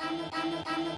Check it out.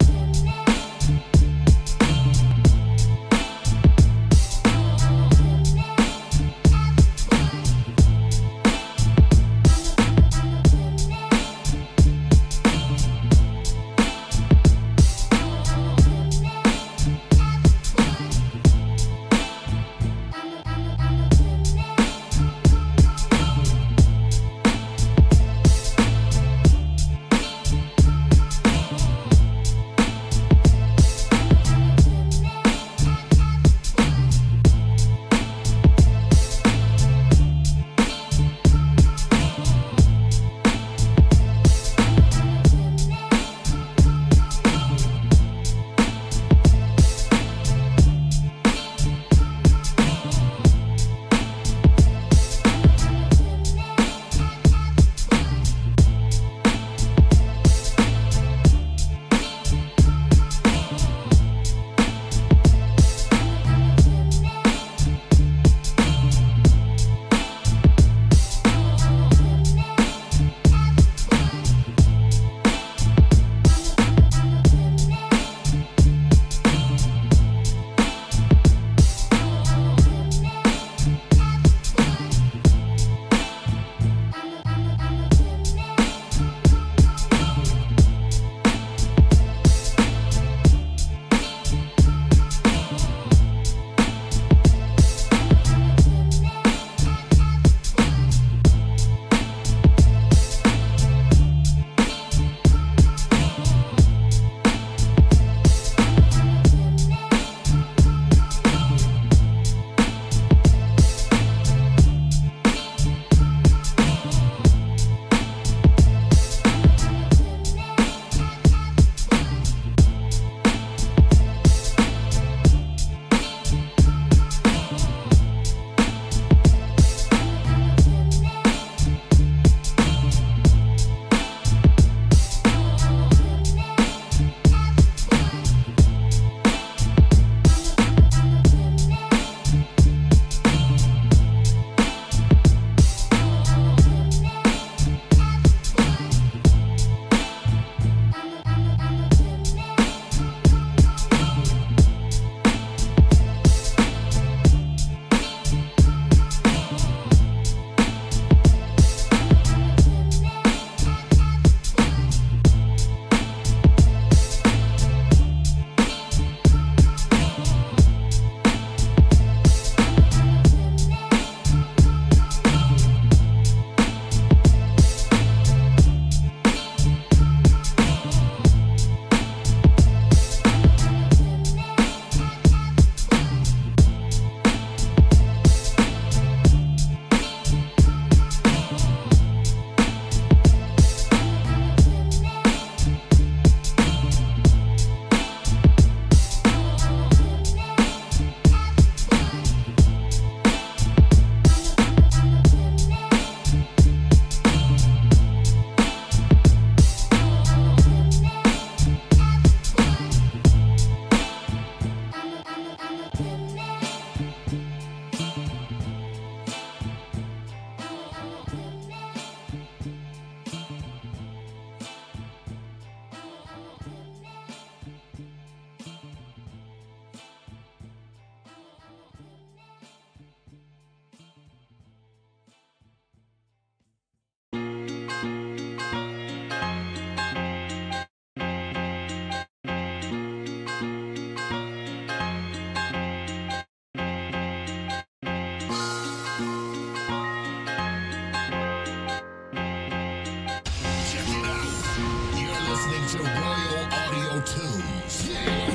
listening to Royal Audio Tunes. Yeah.